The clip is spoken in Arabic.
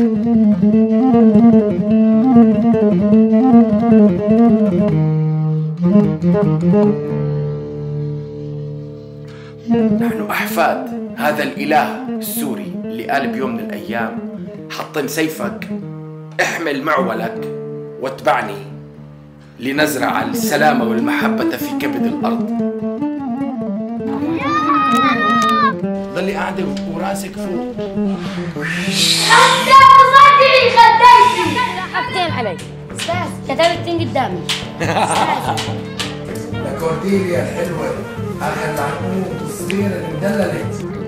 نحن أحفاد هذا الإله السوري اللي قال بيوم من الأيام. حطم سيفك احمل معولك واتبعني لنزرع السلام والمحبة في كبد الأرض. ضلي قاعدة وراسك فوق حاجتين علي أستاذ كتبت قدامي كورديليا الحلوة آخر العنقود الصغيرة المدللة أنا